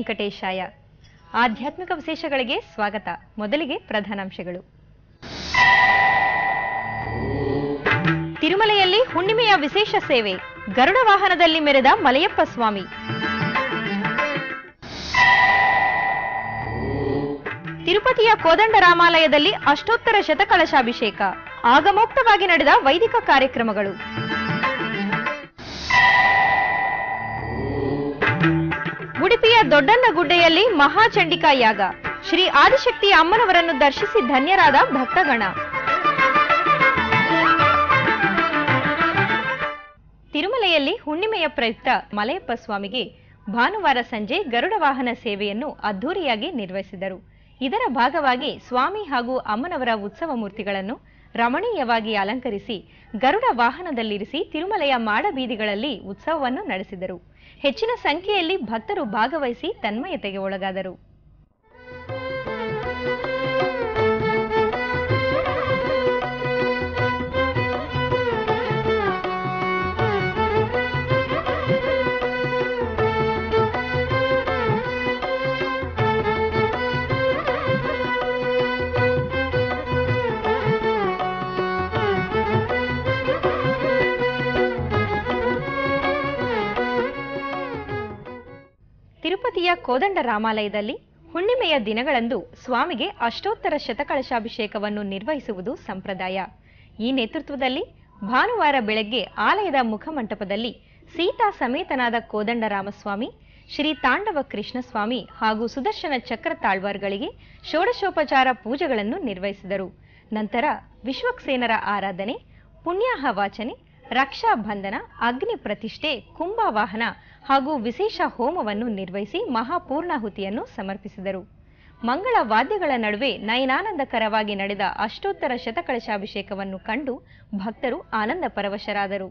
ವೆಂಕಟೇಶಾಯ. ಆಧ್ಯಾತ್ಮಿಕ ವಿಶೇಷಗಳಿಗೆ ಸ್ವಾಗತ. ಮೊದಲಿಗೆ ಪ್ರಧಾನಾಂಶಗಳು. ತಿರುಮಲೆಯಲ್ಲಿ ಹುಣ್ಣಿಮೆಯ ವಿಶೇಷ ಸೇವೆ. ಗರುಡ ವಾಹನದಲ್ಲಿ ಮೆರೆದ ಮಲಯಪ್ಪ ಸ್ವಾಮಿ. ತಿರುಪತಿಯ ಕೋದಂಡ ರಾಮಾಲಯದಲ್ಲಿ ಅಷ್ಟೋತ್ತರ ಶತಕಲಶಾಭಿಷೇಕ. ಆಗಮೋಕ್ತವಾಗಿ ನಡೆದ ವೈದಿಕ ಕಾರ್ಯಕ್ರಮಗಳು. ಉಡುಪಿಯ ದೊಡ್ಡನ್ನಗುಡ್ಡೆಯಲ್ಲಿ ಮಹಾಚಂಡಿಕಾ ಯಾಗ. ಶ್ರೀ ಆದಿಶಕ್ತಿ ಅಮ್ಮನವರನ್ನು ದರ್ಶಿಸಿ ಧನ್ಯರಾದ ಭಕ್ತಗಣ. ತಿರುಮಲೆಯಲ್ಲಿ ಹುಣ್ಣಿಮೆಯ ಪ್ರಯುಕ್ತ ಮಲೆಯಪ್ಪ ಸ್ವಾಮಿಗೆ ಭಾನುವಾರ ಸಂಜೆ ಗರುಡ ವಾಹನ ಸೇವೆಯನ್ನು ಅದ್ಧೂರಿಯಾಗಿ ನಿರ್ವಹಿಸಿದರು. ಇದರ ಭಾಗವಾಗಿ ಸ್ವಾಮಿ ಹಾಗೂ ಅಮ್ಮನವರ ಉತ್ಸವ ಮೂರ್ತಿಗಳನ್ನು ರಮಣೀಯವಾಗಿ ಅಲಂಕರಿಸಿ ಗರುಡ ವಾಹನದಲ್ಲಿರಿಸಿ ತಿರುಮಲೆಯ ಮಾಡಬೀದಿಗಳಲ್ಲಿ ಉತ್ಸವವನ್ನು ನಡೆಸಿದರು. ಹೆಚ್ಚಿನ ಸಂಖ್ಯೆಯಲ್ಲಿ ಭಕ್ತರು ಭಾಗವಹಿಸಿ ತನ್ಮಯತೆಗೆ ಒಳಗಾದರು. ಕೋದಂಡ ರಾಮಾಲಯದಲ್ಲಿ ಹುಣ್ಣಿಮೆಯ ದಿನಗಳಂದು ಸ್ವಾಮಿಗೆ ಅಷ್ಟೋತ್ತರ ಶತಕಳಶಾಭಿಷೇಕವನ್ನು ನಿರ್ವಹಿಸುವುದು ಸಂಪ್ರದಾಯ. ಈ ನೇತೃತ್ವದಲ್ಲಿ ಭಾನುವಾರ ಬೆಳಗ್ಗೆ ಆಲಯದ ಮುಖಮಂಟಪದಲ್ಲಿ ಸೀತಾ ಸಮೇತನಾದ ಕೋದಂಡ ರಾಮಸ್ವಾಮಿ, ಶ್ರೀ ತಾಂಡವ ಕೃಷ್ಣಸ್ವಾಮಿ ಹಾಗೂ ಸುದರ್ಶನ ಚಕ್ರ ತಾಳ್ವಾರ್ಗಳಿಗೆ ಷೋಡಶೋಪಚಾರ ಪೂಜೆಗಳನ್ನು ನಿರ್ವಹಿಸಿದರು. ನಂತರ ವಿಶ್ವಕ್ಸೇನರ ಆರಾಧನೆ, ಪುಣ್ಯಾಹ ವಾಚನೆ ರಕ್ಷಾ ಬಂಧನ ಅಗ್ನಿ ಪ್ರತಿಷ್ಠೆ, ಕುಂಭವಾಹನ ಹಾಗೂ ವಿಶೇಷ ಹೋಮವನ್ನು ನಿರ್ವಹಿಸಿ ಮಹಾಪೂರ್ಣಾಹುತಿಯನ್ನು ಸಮರ್ಪಿಸಿದರು. ಮಂಗಳ ವಾದ್ಯಗಳ ನಡುವೆ ನಯನಾನಂದಕರವಾಗಿ ನಡೆದ ಅಷ್ಟೋತ್ತರ ಶತಕಳಶಾಭಿಷೇಕವನ್ನು ಕಂಡು ಭಕ್ತರು ಆನಂದ ಪರವಶರಾದರು.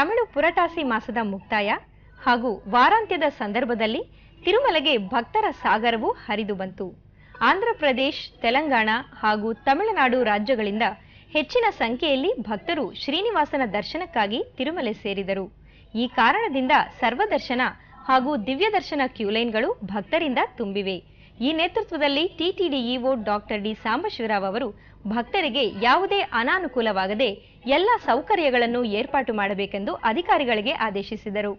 ತಮಿಳು ಪುರಟಾಸಿ ಮಾಸದ ಮುಕ್ತಾಯ ಹಾಗೂ ವಾರಾಂತ್ಯದ ಸಂದರ್ಭದಲ್ಲಿ ತಿರುಮಲೆಗೆ ಭಕ್ತರ ಸಾಗರವು ಹರಿದು ಬಂತು. ಆಂಧ್ರಪ್ರದೇಶ್ ತೆಲಂಗಾಣ ಹಾಗೂ ತಮಿಳುನಾಡು ರಾಜ್ಯಗಳಿಂದ ಹೆಚ್ಚಿನ ಸಂಖ್ಯೆಯಲ್ಲಿ ಭಕ್ತರು ಶ್ರೀನಿವಾಸನ ದರ್ಶನಕ್ಕಾಗಿ ತಿರುಮಲೆ ಸೇರಿದರು. ಈ ಕಾರಣದಿಂದ ಸರ್ವದರ್ಶನ ಹಾಗೂ ದಿವ್ಯದರ್ಶನ ಕ್ಯೂಲೈನ್ಗಳು ಭಕ್ತರಿಂದ ತುಂಬಿವೆ. ಈ ನೇತೃತ್ವದಲ್ಲಿ ಟಿಟಿಡಿಇಒ ಡಾಕ್ಟರ್ ಡಿ ಸಾಂಬಶಿವರಾವ್ ಅವರು ಭಕ್ತರಿಗೆ ಯಾವುದೇ ಅನಾನುಕೂಲವಾಗದೆ ಎಲ್ಲ ಸೌಕರ್ಯಗಳನ್ನು ಏರ್ಪಾಟು ಮಾಡಬೇಕೆಂದು ಅಧಿಕಾರಿಗಳಿಗೆ ಆದೇಶಿಸಿದರು.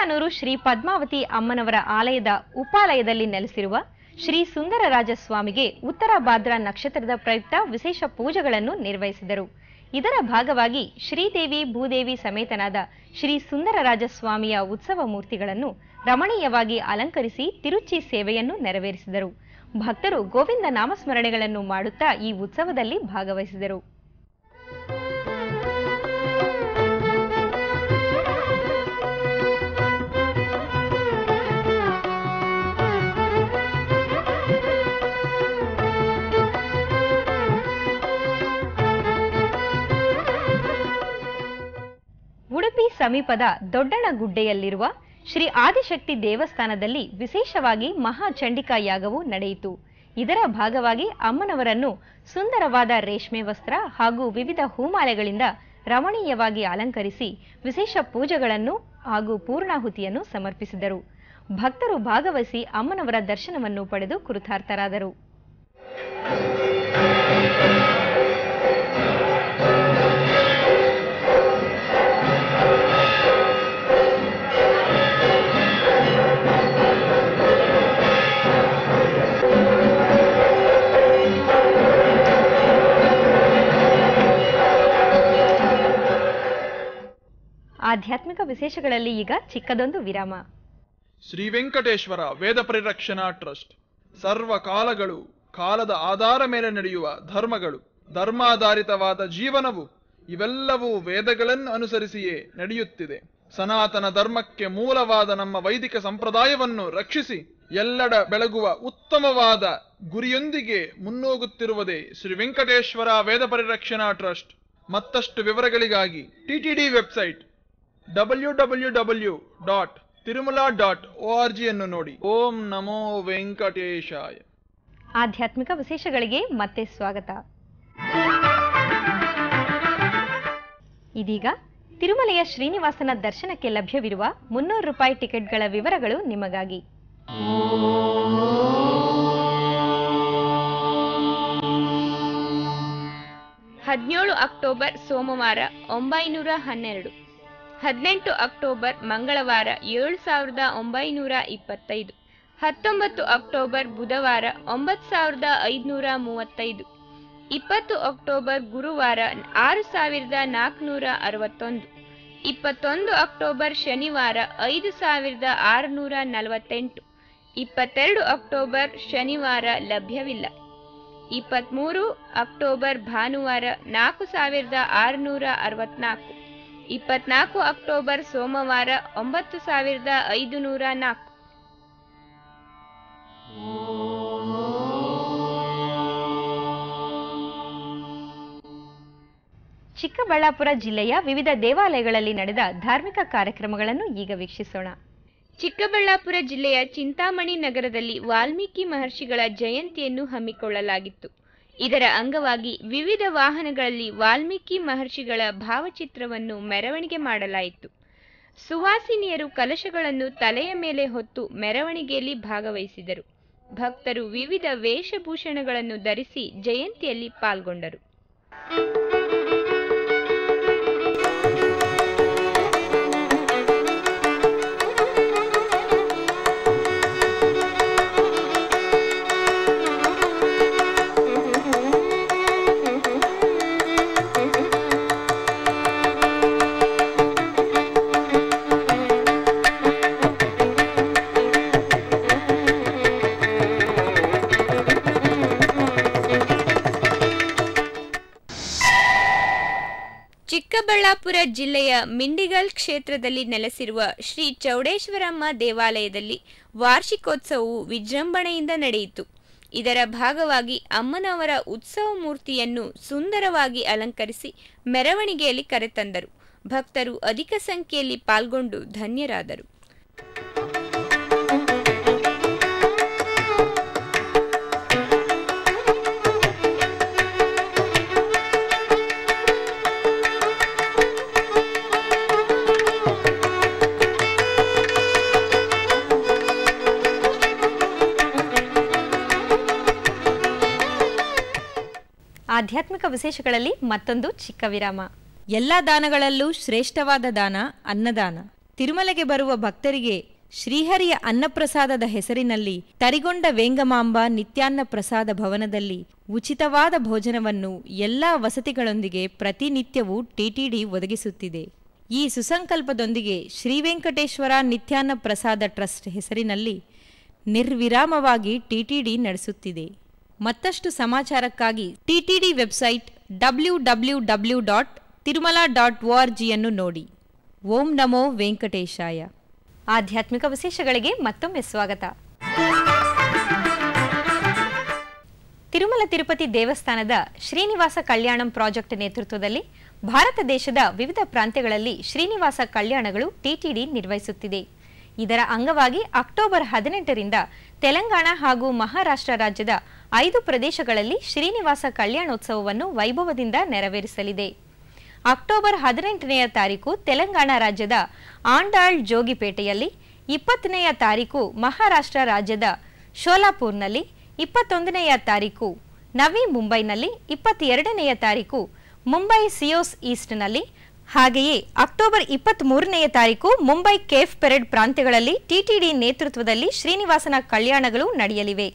ತಿರುಚಾನೂರು ಶ್ರೀ ಪದ್ಮಾವತಿ ಅಮ್ಮನವರ ಆಲಯದ ಉಪಾಲಯದಲ್ಲಿ ನೆಲೆಸಿರುವ ಶ್ರೀ ಸುಂದರರಾಜ ಸ್ವಾಮಿಗೆ ಉತ್ತರ ಭಾದ್ರಾ ನಕ್ಷತ್ರದ ಪ್ರಯುಕ್ತ ವಿಶೇಷ ಪೂಜೆಗಳನ್ನು ನಿರ್ವಹಿಸಿದರು. ಇದರ ಭಾಗವಾಗಿ ಶ್ರೀದೇವಿ, ಭೂದೇವಿ ಸಮೇತನಾದ ಶ್ರೀ ಸುಂದರರಾಜ ಸ್ವಾಮಿಯ ಉತ್ಸವ ಮೂರ್ತಿಗಳನ್ನು ರಮಣೀಯವಾಗಿ ಅಲಂಕರಿಸಿ ತಿರುಚಿ ಸೇವೆಯನ್ನು ನೆರವೇರಿಸಿದರು. ಭಕ್ತರು ಗೋವಿಂದ ನಾಮಸ್ಮರಣೆಗಳನ್ನು ಮಾಡುತ್ತಾ ಈ ಉತ್ಸವದಲ್ಲಿ ಭಾಗವಹಿಸಿದರು. ಸಮೀಪದ ದೊಡ್ಡಣಗುಡ್ಡೆಯಲ್ಲಿರುವ ಶ್ರೀ ಆದಿಶಕ್ತಿ ದೇವಸ್ಥಾನದಲ್ಲಿ ವಿಶೇಷವಾಗಿ ಮಹಾಚಂಡಿಕಾ ಯಾಗವು ನಡೆಯಿತು. ಇದರ ಭಾಗವಾಗಿ ಅಮ್ಮನವರನ್ನು ಸುಂದರವಾದ ರೇಷ್ಮೆ ವಸ್ತ್ರ ಹಾಗೂ ವಿವಿಧ ಹೂಮಾಲೆಗಳಿಂದ ರಮಣೀಯವಾಗಿ ಅಲಂಕರಿಸಿ ವಿಶೇಷ ಪೂಜೆಗಳನ್ನು ಹಾಗೂ ಪೂರ್ಣಾಹುತಿಯನ್ನು ಸಮರ್ಪಿಸಿದರು. ಭಕ್ತರು ಭಾಗವಹಿಸಿ ಅಮ್ಮನವರ ದರ್ಶನವನ್ನು ಪಡೆದು ಕೃತಾರ್ಥರಾದರು ಆಧ್ಯಾತ್ಮಿಕ ವಿಶೇಷಗಳಲ್ಲಿ ಈಗ ಚಿಕ್ಕದೊಂದು ವಿರಾಮ. ಶ್ರೀ ವೆಂಕಟೇಶ್ವರ ವೇದ ಪರಿರಕ್ಷಣಾ ಟ್ರಸ್ಟ್. ಸರ್ವ ಕಾಲಗಳು, ಕಾಲದ ಆಧಾರ ಮೇಲೆ ನಡೆಯುವ ಧರ್ಮಗಳು, ಧರ್ಮಾಧಾರಿತವಾದ ಜೀವನವು ಇವೆಲ್ಲವೂ ವೇದಗಳನ್ನು ಅನುಸರಿಸಿಯೇ ನಡೆಯುತ್ತಿದೆ. ಸನಾತನ ಧರ್ಮಕ್ಕೆ ಮೂಲವಾದ ನಮ್ಮ ವೈದಿಕ ಸಂಪ್ರದಾಯವನ್ನು ರಕ್ಷಿಸಿ ಎಲ್ಲೆಡ ಬೆಳಗುವ ಉತ್ತಮವಾದ ಗುರಿಯೊಂದಿಗೆ ಮುನ್ನೋಗುತ್ತಿರುವುದೇ ಶ್ರೀ ವೆಂಕಟೇಶ್ವರ ವೇದ ಪರಿರಕ್ಷಣಾ ಟ್ರಸ್ಟ್. ಮತ್ತಷ್ಟು ವಿವರಗಳಿಗಾಗಿ TTD website W W W dot Tirumala dot R ಜಿಯನ್ನು ನೋಡಿ. ಓಂ ನಮೋ ವೆಂಕಟೇಶಾಯ. ಆಧ್ಯಾತ್ಮಿಕ ವಿಶೇಷಗಳಿಗೆ ಮತ್ತೆ ಸ್ವಾಗತ. ಇದೀಗ ತಿರುಮಲೆಯ ಶ್ರೀನಿವಾಸನ ದರ್ಶನಕ್ಕೆ ಲಭ್ಯವಿರುವ ಮುನ್ನೂರು ರೂಪಾಯಿ ಟಿಕೆಟ್ಗಳ ವಿವರಗಳು ನಿಮಗಾಗಿ. ಹದಿನೇಳು ಅಕ್ಟೋಬರ್ ಸೋಮವಾರ ಒಂಬೈನೂರ ಹನ್ನೆರಡು. ಹದಿನೆಂಟು ಅಕ್ಟೋಬರ್ ಮಂಗಳವಾರ ಏಳು ಸಾವಿರದ ಒಂಬೈನೂರ ಇಪ್ಪತ್ತೈದು. ಹತ್ತೊಂಬತ್ತು ಅಕ್ಟೋಬರ್ ಬುಧವಾರ ಒಂಬತ್ತು ಸಾವಿರದ ಐದುನೂರ ಮೂವತ್ತೈದು. ಇಪ್ಪತ್ತು ಅಕ್ಟೋಬರ್ ಗುರುವಾರ ಆರು ಸಾವಿರದ ನಾಲ್ಕುನೂರ ಅರವತ್ತೊಂದು. ಇಪ್ಪತ್ತೊಂದು ಅಕ್ಟೋಬರ್ ಶನಿವಾರ ಐದು ಸಾವಿರದ ಆರುನೂರ ನಲವತ್ತೆಂಟು. ಇಪ್ಪತ್ತೆರಡು ಅಕ್ಟೋಬರ್ ಶನಿವಾರ ಲಭ್ಯವಿಲ್ಲ. ಇಪ್ಪತ್ತ್ಮೂರು ಅಕ್ಟೋಬರ್ ಭಾನುವಾರ ನಾಲ್ಕು ಸಾವಿರದ ಆರುನೂರ ಅರವತ್ನಾಲ್ಕು ಇಪ್ಪತ್ನಾಲ್ಕು ಅಕ್ಟೋಬರ್ ಸೋಮವಾರ ಒಂಬತ್ತು ಸಾವಿರದ ಐದು ನೂರ ನಾಲ್ಕು. ಚಿಕ್ಕಬಳ್ಳಾಪುರ ಜಿಲ್ಲೆಯ ವಿವಿಧ ದೇವಾಲಯಗಳಲ್ಲಿ ನಡೆದ ಧಾರ್ಮಿಕ ಕಾರ್ಯಕ್ರಮಗಳನ್ನು ಈಗ ವೀಕ್ಷಿಸೋಣ. ಚಿಕ್ಕಬಳ್ಳಾಪುರ ಜಿಲ್ಲೆಯ ಚಿಂತಾಮಣಿ ನಗರದಲ್ಲಿ ವಾಲ್ಮೀಕಿ ಮಹರ್ಷಿಗಳ ಜಯಂತಿಯನ್ನು ಹಮ್ಮಿಕೊಳ್ಳಲಾಗಿತ್ತು. ಇದರ ಅಂಗವಾಗಿ ವಿವಿಧ ವಾಹನಗಳಲ್ಲಿ ವಾಲ್ಮೀಕಿ ಮಹರ್ಷಿಗಳ ಭಾವಚಿತ್ರವನ್ನು ಮೆರವಣಿಗೆ ಮಾಡಲಾಯಿತು. ಸುವಾಸಿನಿಯರು ಕಲಶಗಳನ್ನು ತಲೆಯ ಮೇಲೆ ಹೊತ್ತು ಮೆರವಣಿಗೆಯಲ್ಲಿ ಭಾಗವಹಿಸಿದರು. ಭಕ್ತರು ವಿವಿಧ ವೇಷಭೂಷಣಗಳನ್ನು ಧರಿಸಿ ಜಯಂತಿಯಲ್ಲಿ ಪಾಲ್ಗೊಂಡರು. ಚಿಕ್ಕಬಳ್ಳಾಪುರ ಜಿಲ್ಲೆಯ ಮಿಂಡಿಗಲ್ ಕ್ಷೇತ್ರದಲ್ಲಿ ನೆಲೆಸಿರುವ ಶ್ರೀ ಚೌಡೇಶ್ವರಮ್ಮ ದೇವಾಲಯದಲ್ಲಿ ವಾರ್ಷಿಕೋತ್ಸವವು ವಿಜೃಂಭಣೆಯಿಂದ ನಡೆಯಿತು. ಇದರ ಭಾಗವಾಗಿ ಅಮ್ಮನವರ ಉತ್ಸವ ಮೂರ್ತಿಯನ್ನು ಸುಂದರವಾಗಿ ಅಲಂಕರಿಸಿ ಮೆರವಣಿಗೆಯಲ್ಲಿ ಕರೆತಂದರು. ಭಕ್ತರು ಅಧಿಕ ಸಂಖ್ಯೆಯಲ್ಲಿ ಪಾಲ್ಗೊಂಡು ಧನ್ಯರಾದರು. ಆಧ್ಯಾತ್ಮಿಕ ವಿಶೇಷಗಳಲ್ಲಿ ಮತ್ತೊಂದು ಚಿಕ್ಕ ವಿರಾಮ. ಎಲ್ಲ ದಾನಗಳಲ್ಲೂ ಶ್ರೇಷ್ಠವಾದ ದಾನ ಅನ್ನದಾನ. ತಿರುಮಲೆಗೆ ಬರುವ ಭಕ್ತರಿಗೆ ಶ್ರೀಹರಿಯ ಅನ್ನಪ್ರಸಾದದ ಹೆಸರಿನಲ್ಲಿ ತರಿಗೊಂಡ ವೇಂಗಮಾಂಬ ನಿತ್ಯಾನ್ನ ಪ್ರಸಾದ ಭವನದಲ್ಲಿ ಉಚಿತವಾದ ಭೋಜನವನ್ನು ಎಲ್ಲ ವಸತಿಗಳೊಂದಿಗೆ ಪ್ರತಿನಿತ್ಯವೂ ಟಿಟಿಡಿ ಒದಗಿಸುತ್ತಿದೆ. ಈ ಸುಸಂಕಲ್ಪದೊಂದಿಗೆ ಶ್ರೀ ವೆಂಕಟೇಶ್ವರ ನಿತ್ಯಾನ್ನ ಪ್ರಸಾದ ಟ್ರಸ್ಟ್ ಹೆಸರಿನಲ್ಲಿ ನಿರ್ವಿರಾಮವಾಗಿ ಟಿಟಿಡಿ ನಡೆಸುತ್ತಿದೆ. ಮತ್ತಷ್ಟು ಸಮಾಚಾರಕ್ಕಾಗಿ TTD website W W W dot Tirumala dot R ಜಿಯನ್ನು ನೋಡಿ. ಓಂ ನಮೋ ವೆಂಕಟೇಶಾಯ. ಆಧ್ಯಾತ್ಮಿಕ ವಿಶೇಷಗಳಿಗೆ ಮತ್ತೊಮ್ಮೆ ಸ್ವಾಗತ. ತಿರುಮಲ ತಿರುಪತಿ ದೇವಸ್ಥಾನದ ಶ್ರೀನಿವಾಸ ಕಲ್ಯಾಣಂ ಪ್ರಾಜೆಕ್ಟ್ ನೇತೃತ್ವದಲ್ಲಿ ಭಾರತ ದೇಶದ ವಿವಿಧ ಪ್ರಾಂತ್ಯಗಳಲ್ಲಿ ಶ್ರೀನಿವಾಸ ಕಲ್ಯಾಣಗಳು ಟಿಟಿಡಿ ನಿರ್ವಹಿಸುತ್ತಿದೆ. ಇದರ ಅಂಗವಾಗಿ ಅಕ್ಟೋಬರ್ ಹದಿನೆಂಟರಿಂದ ತೆಲಂಗಾಣ ಹಾಗೂ ಮಹಾರಾಷ್ಟ್ರ ರಾಜ್ಯದ ಐದು ಪ್ರದೇಶಗಳಲ್ಲಿ ಶ್ರೀನಿವಾಸ ಕಲ್ಯಾಣೋತ್ಸವವನ್ನು ವೈಭವದಿಂದ ನೆರವೇರಿಸಲಿದೆ. ಅಕ್ಟೋಬರ್ ಹದಿನೆಂಟನೆಯ ತಾರೀಕು ತೆಲಂಗಾಣ ರಾಜ್ಯದ ಆಂಡಾಳ್ ಜೋಗಿಪೇಟೆಯಲ್ಲಿ, ಇಪ್ಪತ್ತನೆಯ ತಾರೀಕು ಮಹಾರಾಷ್ಟ್ರ ರಾಜ್ಯದ ಶೋಲಾಪುರ್ನಲ್ಲಿ, ಇಪ್ಪತ್ತೊಂದನೆಯ ತಾರೀಕು ನವಿ ಮುಂಬೈನಲ್ಲಿ, ಇಪ್ಪತ್ತೆರಡನೆಯ ತಾರೀಕು ಮುಂಬೈ ಸಿಯೋಸ್ ಈಸ್ಟ್ನಲ್ಲಿ ಹಾಗೆಯೇ ಅಕ್ಟೋಬರ್ ಇಪ್ಪತ್ತ್ ಮೂರನೆಯ ತಾರೀಕು ಮುಂಬೈ ಕೇಫ್ ಪೆರೆಡ್ ಪ್ರಾಂತ್ಯಗಳಲ್ಲಿ ಟಿಟಿಡಿ ನೇತೃತ್ವದಲ್ಲಿ ಶ್ರೀನಿವಾಸನ ಕಲ್ಯಾಣಗಳು ನಡೆಯಲಿವೆ.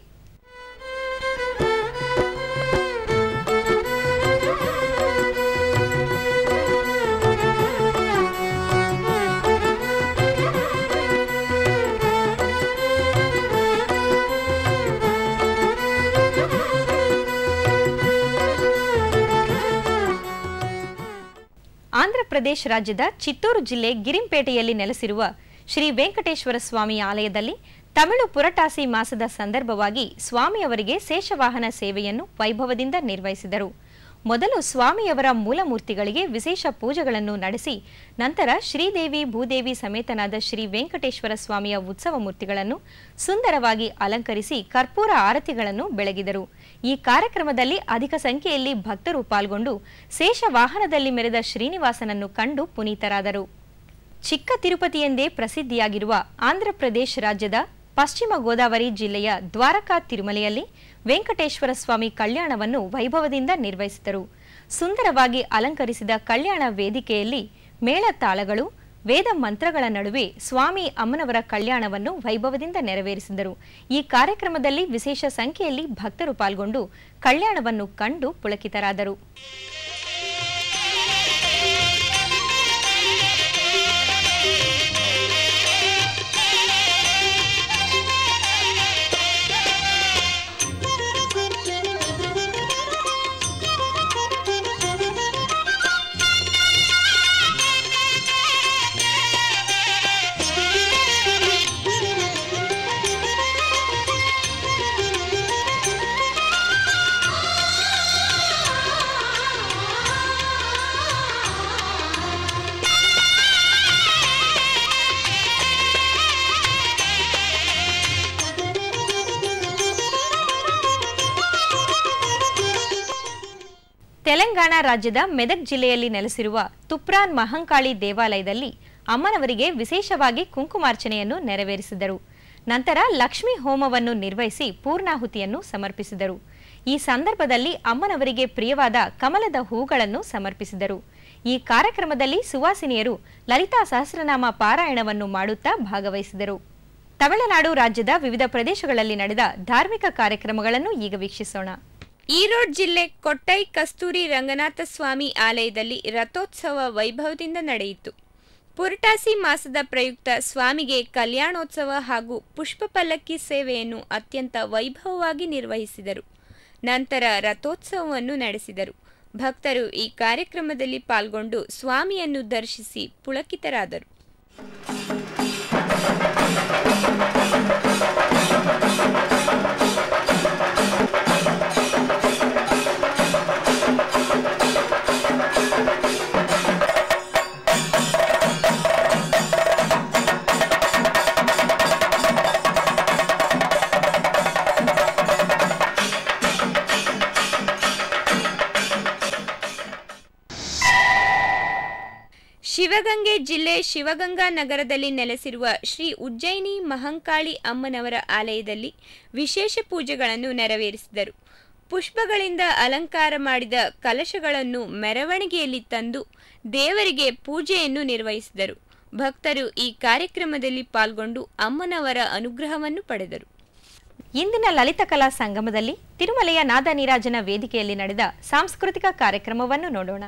ಪ್ರದೇಶ ರಾಜ್ಯದ ಚಿತ್ತೂರು ಜಿಲ್ಲೆ ಗಿರಿಂಪೇಟೆಯಲ್ಲಿ ನೆಲೆಸಿರುವ ಶ್ರೀ ವೆಂಕಟೇಶ್ವರ ಸ್ವಾಮಿ ಆಲಯದಲ್ಲಿ ತಮಿಳು ಪುರಟಾಸಿ ಮಾಸದ ಸಂದರ್ಭವಾಗಿ ಸ್ವಾಮಿಯವರಿಗೆ ಶೇಷವಾಹನ ಸೇವೆಯನ್ನು ವೈಭವದಿಂದ ನಿರ್ವಹಿಸಿದರು. ಮೊದಲು ಸ್ವಾಮಿಯವರ ಮೂಲಮೂರ್ತಿಗಳಿಗೆ ವಿಶೇಷ ಪೂಜೆಗಳನ್ನು ನಡೆಸಿ, ನಂತರ ಶ್ರೀದೇವಿ, ಭೂದೇವಿ ಸಮೇತನಾದ ಶ್ರೀ ವೆಂಕಟೇಶ್ವರ ಸ್ವಾಮಿಯ ಉತ್ಸವ ಮೂರ್ತಿಗಳನ್ನು ಸುಂದರವಾಗಿ ಅಲಂಕರಿಸಿ ಕರ್ಪೂರ ಆರತಿಗಳನ್ನು ಬೆಳಗಿದರು. ಈ ಕಾರ್ಯಕ್ರಮದಲ್ಲಿ ಅಧಿಕ ಸಂಖ್ಯೆಯಲ್ಲಿ ಭಕ್ತರು ಪಾಲ್ಗೊಂಡು ಶೇಷ ವಾಹನದಲ್ಲಿ ಮೆರೆದ ಶ್ರೀನಿವಾಸನನ್ನು ಕಂಡು ಪುನೀತರಾದರು. ಚಿಕ್ಕ ತಿರುಪತಿ ಎಂದೇ ಪ್ರಸಿದ್ಧಿಯಾಗಿರುವ ಆಂಧ್ರಪ್ರದೇಶ ರಾಜ್ಯದ ಪಶ್ಚಿಮ ಗೋದಾವರಿ ಜಿಲ್ಲೆಯ ದ್ವಾರಕಾ ತಿರುಮಲೆಯಲ್ಲಿ ವೆಂಕಟೇಶ್ವರ ಸ್ವಾಮಿ ಕಲ್ಯಾಣವನ್ನು ವೈಭವದಿಂದ ನಿರ್ವಹಿಸಿದರು. ಸುಂದರವಾಗಿ ಅಲಂಕರಿಸಿದ ಕಲ್ಯಾಣ ವೇದಿಕೆಯಲ್ಲಿ ಮೇಳತಾಳಗಳು ವೇದ ಮಂತ್ರಗಳ ನಡುವೆ ಸ್ವಾಮಿ ಅಮ್ಮನವರ ಕಲ್ಯಾಣವನ್ನು ವೈಭವದಿಂದ ನೆರವೇರಿಸಿದರು. ಈ ಕಾರ್ಯಕ್ರಮದಲ್ಲಿ ವಿಶೇಷ ಸಂಖ್ಯೆಯಲ್ಲಿ ಭಕ್ತರು ಪಾಲ್ಗೊಂಡು ಕಲ್ಯಾಣವನ್ನು ಕಂಡು ಪುಳಕಿತರಾದರು. ತೆಲಂಗಾಣ ರಾಜ್ಯದ ಮೆದಕ್ ಜಿಲ್ಲೆಯಲ್ಲಿ ನೆಲೆಸಿರುವ ತುಪ್ರಾನ್ ಮಹಂಕಾಳಿ ದೇವಾಲಯದಲ್ಲಿ ಅಮ್ಮನವರಿಗೆ ವಿಶೇಷವಾಗಿ ಕುಂಕುಮಾರ್ಚನೆಯನ್ನು ನೆರವೇರಿಸಿದರು. ನಂತರ ಲಕ್ಷ್ಮಿ ಹೋಮವನ್ನು ನಿರ್ವಹಿಸಿ ಪೂರ್ಣಾಹುತಿಯನ್ನು ಸಮರ್ಪಿಸಿದರು. ಈ ಸಂದರ್ಭದಲ್ಲಿ ಅಮ್ಮನವರಿಗೆ ಪ್ರಿಯವಾದ ಕಮಲದ ಹೂಗಳನ್ನು ಸಮರ್ಪಿಸಿದರು. ಈ ಕಾರ್ಯಕ್ರಮದಲ್ಲಿ ಸುವಾಸಿನಿಯರು ಲಲಿತಾ ಸಹಸ್ರನಾಮ ಪಾರಾಯಣವನ್ನು ಮಾಡುತ್ತಾ ಭಾಗವಹಿಸಿದರು. ತಮಿಳುನಾಡು ರಾಜ್ಯದ ವಿವಿಧ ಪ್ರದೇಶಗಳಲ್ಲಿ ನಡೆದ ಧಾರ್ಮಿಕ ಕಾರ್ಯಕ್ರಮಗಳನ್ನು ಈಗ ವೀಕ್ಷಿಸೋಣ. ಈರೋಡ್ ಜಿಲ್ಲೆ ಕೊಟ್ಟೈ ಕಸ್ತೂರಿ ರಂಗನಾಥ ಸ್ವಾಮಿ ಆಲಯದಲ್ಲಿ ರಥೋತ್ಸವ ವೈಭವದಿಂದ ನಡೆಯಿತು. ಪುರಟಾಸಿ ಮಾಸದ ಪ್ರಯುಕ್ತ ಸ್ವಾಮಿಗೆ ಕಲ್ಯಾಣೋತ್ಸವ ಹಾಗೂ ಪುಷ್ಪ ಪಲ್ಲಕ್ಕಿ ಸೇವೆಯನ್ನು ಅತ್ಯಂತ ವೈಭವವಾಗಿ ನಿರ್ವಹಿಸಿದರು. ನಂತರ ರಥೋತ್ಸವವನ್ನು ನಡೆಸಿದರು. ಭಕ್ತರು ಈ ಕಾರ್ಯಕ್ರಮದಲ್ಲಿ ಪಾಲ್ಗೊಂಡು ಸ್ವಾಮಿಯನ್ನು ದರ್ಶಿಸಿ ಪುಳಕಿತರಾದರು. ಶಿವಗಂಗಾ ನಗರದಲ್ಲಿ ನೆಲೆಸಿರುವ ಶ್ರೀ ಉಜ್ಜಯಿನಿ ಮಹಂಕಾಳಿ ಅಮ್ಮನವರ ಆಲಯದಲ್ಲಿ ವಿಶೇಷ ಪೂಜೆಗಳನ್ನು ನೆರವೇರಿಸಿದರು. ಪುಷ್ಪಗಳಿಂದ ಅಲಂಕಾರ ಮಾಡಿದ ಕಲಶಗಳನ್ನು ಮೆರವಣಿಗೆಯಲ್ಲಿ ತಂದು ದೇವರಿಗೆ ಪೂಜೆಯನ್ನು ನಿರ್ವಹಿಸಿದರು. ಭಕ್ತರು ಈ ಕಾರ್ಯಕ್ರಮದಲ್ಲಿ ಪಾಲ್ಗೊಂಡು ಅಮ್ಮನವರ ಅನುಗ್ರಹವನ್ನು ಪಡೆದರು. ಇಂದಿನ ಲಲಿತ ಕಲಾ ಸಂಗಮದಲ್ಲಿ ತಿರುಮಲೆಯ ನಾದ ನೀರಾಜನ ವೇದಿಕೆಯಲ್ಲಿ ನಡೆದ ಸಾಂಸ್ಕೃತಿಕ ಕಾರ್ಯಕ್ರಮವನ್ನು ನೋಡೋಣ.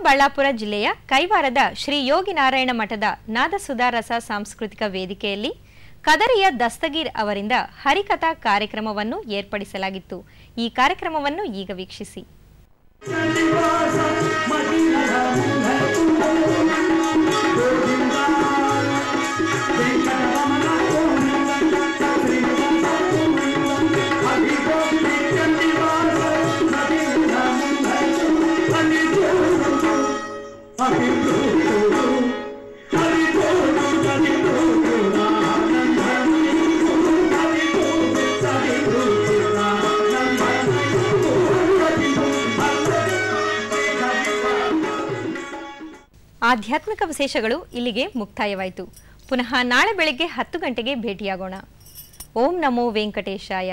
ಚಿಕ್ಕಬಳ್ಳಾಪುರ ಜಿಲ್ಲೆಯ ಕೈವಾರದ ಶ್ರೀ ಯೋಗಿ ನಾರಾಯಣ ಮಠದ ನಾದಸುಧಾರಸ ಸಾಂಸ್ಕೃತಿಕ ವೇದಿಕೆಯಲ್ಲಿ ಕದರಿಯ ದಸ್ತಗೀರ್ ಅವರಿಂದ ಹರಿಕಥಾ ಕಾರ್ಯಕ್ರಮವನ್ನು ಏರ್ಪಡಿಸಲಾಗಿತ್ತು. ಈ ಕಾರ್ಯಕ್ರಮವನ್ನು ಈಗ ವೀಕ್ಷಿಸಿ. ಆಧ್ಯಾತ್ಮಿಕ ವಿಶೇಷಗಳು ಇಲ್ಲಿಗೆ ಮುಕ್ತಾಯವಾಯಿತು. ಪುನಃ ನಾಳೆ ಬೆಳಗ್ಗೆ ಹತ್ತು ಗಂಟೆಗೆ ಭೇಟಿಯಾಗೋಣ. ಓಂ ನಮೋ ವೆಂಕಟೇಶಾಯ.